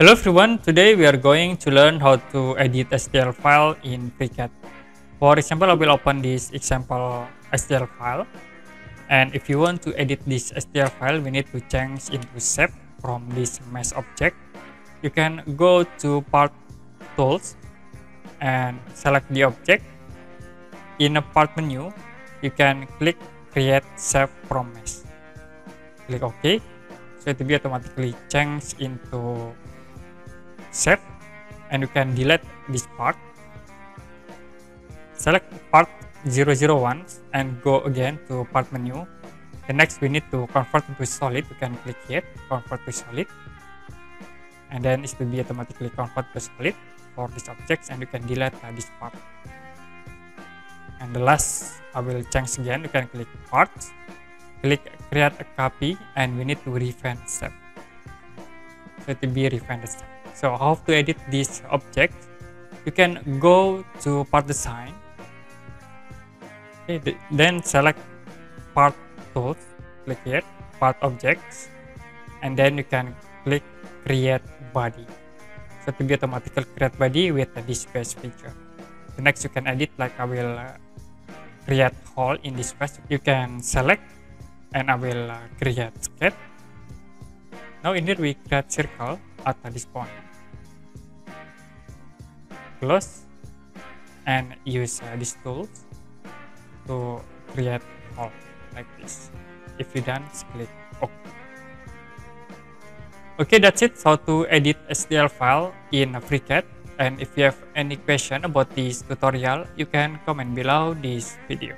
Hello everyone, today we are going to learn how to edit STL file in FreeCAD. For example, I will open this example STL file. And if you want to edit this STL file, we need to change into shape from this mesh object. You can go to part tools and select the object. In a part menu, you can click create shape from mesh. Click OK. So it will be automatically changed into shape and you can delete this part. Select part 001 and go again to part menu. The next we need to convert to solid. You can click here convert to solid. And then it will be automatically convert to solid for these objects and you can delete uh, this part. And the last I will change again. You can click parts click create a copy and we need to refine step so it will be refine the step so how to edit this object? You can go to part design. Okay then select part tools click here part objects and then you can click create body. So to be automatically create body with this base feature. The next you can edit like i will uh, create hole in this space. You can select and i will uh, create sketch now in here we create circle at this point. Close and use uh, these tools to create hole like this. If you done click ok. Okay that's it. How to edit STL file in FreeCAD. And if you have any question about this tutorial you can comment below this video